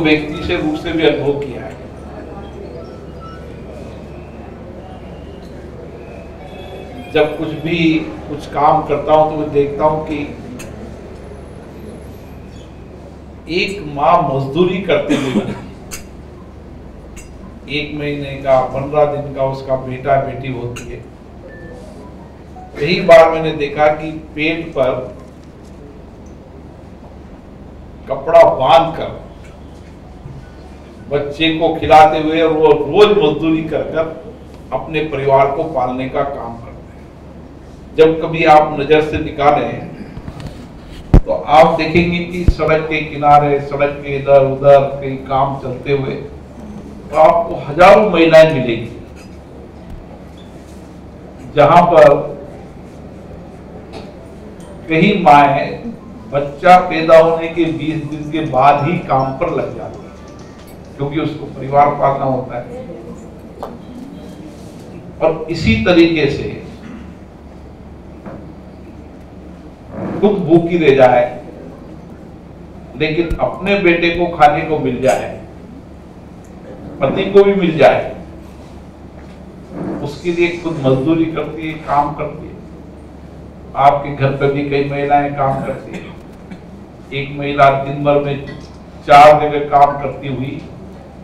व्यक्ति से रूप से भी अनुभव किया है। जब कुछ भी कुछ काम करता हूँ तो मैं देखता हूँ कि एक माँ मजदूरी करते हुए एक महीने का, पंद्रह दिन का उसका बेटा बेटी होती है। कई बार मैंने देखा कि पेट पर कपड़ा बाँध कर बच्चे को खिलाते हुए और वो रोज मजदूरी कर कर अपने परिवार को पालने का काम करते हैं। जब कभी आप नज़र से निकालें तो आप देखेंगे कि सड़क के किनारे, सड़क के इधर, उधर कई काम चलते हुए तो आपको हज़ारों महिलाएँ मिलेंगी। जहाँ पर कई माए बच्चा पैदा होने के 20 दिन के बाद ही काम पर लग जाती है। क्योंकि उसको परिवार पालना होता है। और इसी तरीके से खुद भूखी रह जाए, लेकिन अपने बेटे को खाने को मिल जाए, पति को भी मिल जाए, उसके लिए खुद मजदूरी करती है, काम करती है। आपके घर पर भी कई महिलाएँ काम करती है। एक महिला दिन भर में चार जगह काम करती हुई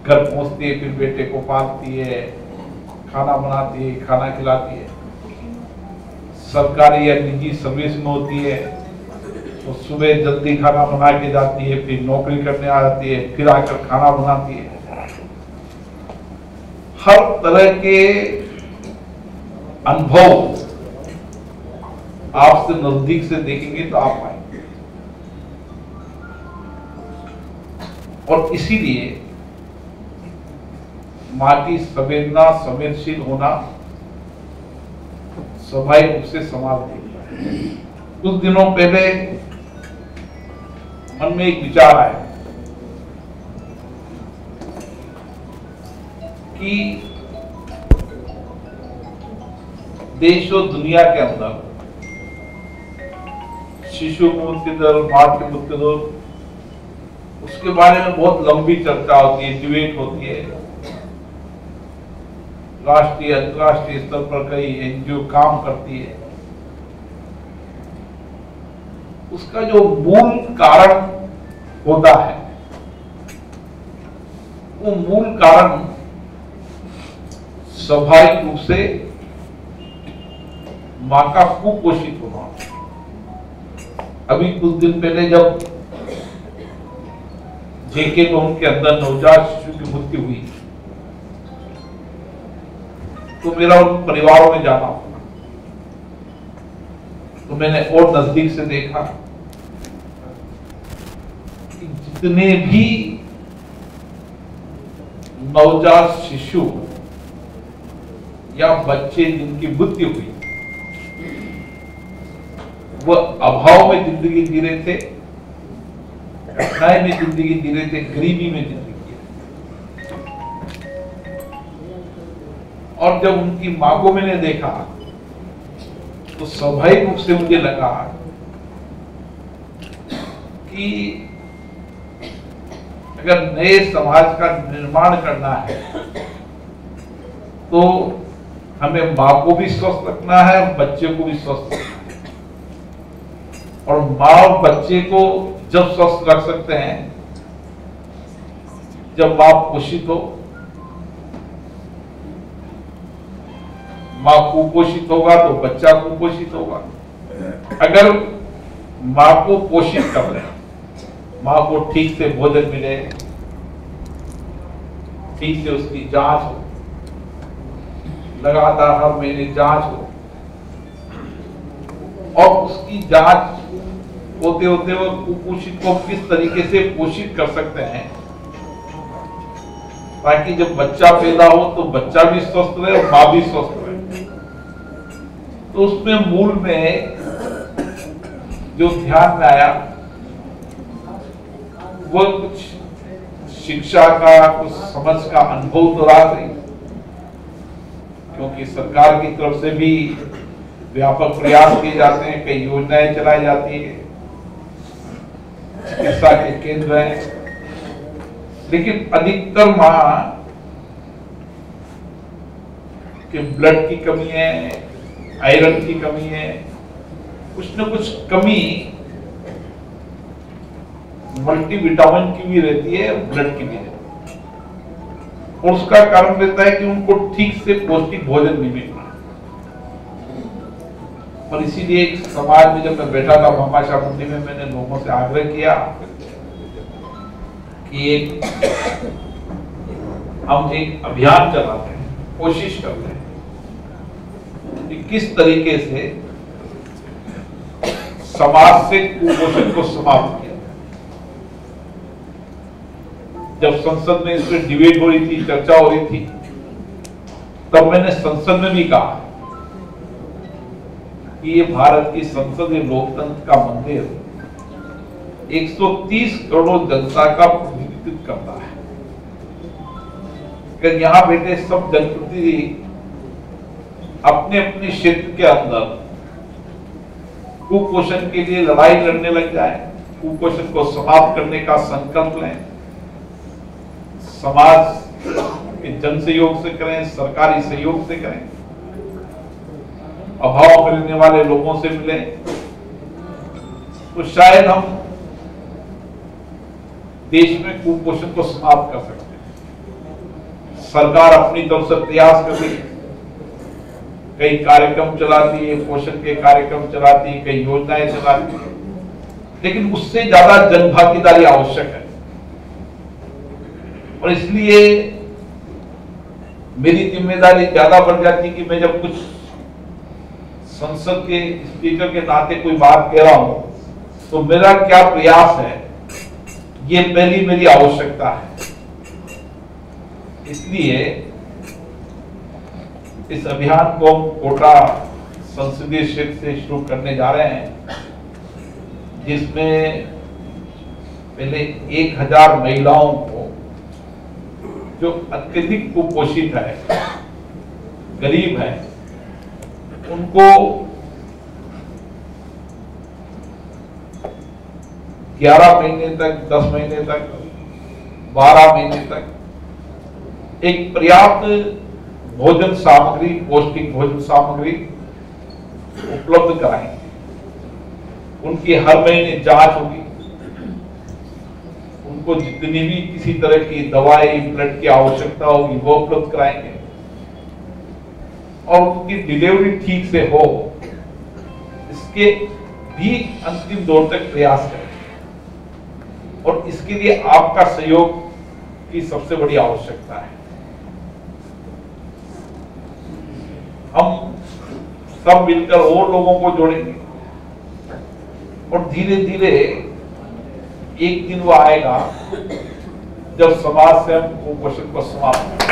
घर पहुँचती है, फिर बेटे को पालती है, खाना बनाती है, खाना खिलाती है। सरकारी या निजी सर्विस में होती है तो सुबह जल्दी खाना बना के जाती है, फिर नौकरी करने आ जाती है, फिर आकर खाना बनाती है। हर तरह के अनुभव आपसे नज़दीक से देखेंगे तो आप पाएँगे और इसीलिए माँ की संवेदना संवेदनशील होना स्वाभाविक रूप से संभालती है कुछ दिनों पहले मन में एक विचार आया कि देश और दुनिया के अंदर शिशु मृत्यु दर, माँ की मृत्यु दर, उसके बारे में बहुत लंबी चर्चा होती है, डिबेट होती है। राष्ट्रीय अंतर्राष्ट्रीय स्तर पर कई एनजीओ काम करती है। उसका जो मूल कारण होता है, वो मूल कारण स्वाभाविक रूप से माँ का कुपोषित होना। अभी कुछ दिन पहले जब जेके लोन के अंदर नवजात शिशु की मृत्यु हुई तो मेरा उन परिवारों में जाना तो मैंने और नज़दीक से देखा कि जितने भी नवजात शिशु या बच्चे जिनकी मृत्यु हुई वह अभाव में ज़िंदगी जी रहे थे में ज़िंदगी जी रहे थे, गरीबी में ज़िंदगी और जब उनकी माँ को मैंने देखा तो स्वाभाविक रूप से मुझे लगा कि अगर नए समाज का निर्माण करना है तो हमें माँ को भी स्वस्थ रखना है बच्चे को भी स्वस्थ रखना है। और माँ और बच्चे को जब स्वस्थ रख सकते हैं, जब माँ पोषित हो माँ कुपोषित होगा तो बच्चा कुपोषित होगा। अगर माँ को पोषित कर रहे माँ को ठीक से भोजन मिले, ठीक से उसकी जाँच हो, लगातार हर महीने जाँच हो, और उसकी जाँच होते होते वो कुपोषित को किस तरीके से पोषित कर सकते हैं? ताकि जब बच्चा पैदा हो तो बच्चा भी स्वस्थ रहे और माँ भी स्वस्थ रहे। तो उसमें मूल में जो ध्यान में आया वो कुछ शिक्षा का, कुछ समझ का अनुभव तो रहा नहीं, क्योंकि सरकार की तरफ़ से भी व्यापक प्रयास किए जाते हैं, कई योजनाएँ चलाई जाती है, चिकित्सा के केंद्र है, लेकिन अधिकतर माँ कि ब्लड की कमी है आयरन की कमी है, कुछ न कुछ कमी मल्टीविटामिन की भी रहती है, ब्लड की भी रहती है। और उसका कारण रहता है कि उनको ठीक से पौष्टिक भोजन नहीं मिल रहा और इसीलिए समाज में जब मैं बैठा था महाशा मंडी में मैंने लोगों से आग्रह किया कि एक, हम एक अभियान चलाते हैं, कोशिश करते हैं। कि किस तरीके से समाज से कुपोषण को समाप्त किया जब संसद में इस पर डिबेट हो रही थी, चर्चा हो रही थी, तब मैंने संसद में भी कहा कि ये भारत की संसदीय लोकतंत्र का मंदिर 130 करोड़ जनता का प्रतिनिधित्व करता है। यहाँ बैठे सब जनप्रतिनिधि अपने अपने क्षेत्र के अंदर कुपोषण के लिए लड़ाई लड़ने लग जाए, कुपोषण को समाप्त करने का संकल्प लें। समाज के जन सहयोग से करें, सरकारी सहयोग से करें। अभाव में रहने वाले लोगों से मिले। तो शायद हम देश में कुपोषण को समाप्त कर सकते हैं। सरकार अपनी तरफ़ से प्रयास कर रही है। कई कार्यक्रम चलाती है, पोषण के कार्यक्रम चलाती है, कई योजनाएँ चलाती है। लेकिन उससे ज़्यादा जन भागीदारी आवश्यक है। और इसलिए मेरी ज़िम्मेदारी ज़्यादा बढ़ जाती कि मैं जब कुछ संसद के स्पीकर के नाते कोई बात कह रहा हूँ तो मेरा क्या प्रयास है? ये पहली मेरी आवश्यकता है। इसलिए इस अभियान को कोटा संसदीय क्षेत्र से शुरू करने जा रहे हैं, जिसमें पहले एक हज़ार महिलाओं को जो अत्यधिक कुपोषित है, गरीब है, उनको 11 महीने तक 10 महीने तक 12 महीने तक एक पर्याप्त भोजन सामग्री, पौष्टिक भोजन सामग्री उपलब्ध कराएँगे। उनकी हर महीने जाँच होगी। उनको जितनी भी किसी तरह की दवाई ब्लड की आवश्यकता होगी, वो उपलब्ध कराएँगे। और उनकी डिलीवरी ठीक से हो, इसके भी अंतिम दौर तक प्रयास करें। और इसके लिए आपका सहयोग की सबसे बड़ी आवश्यकता है। हम सब मिलकर और लोगों को जोड़ेंगे। और धीरे धीरे एक दिन वो आएगा जब समाज से हम कुपोषण को समाप्त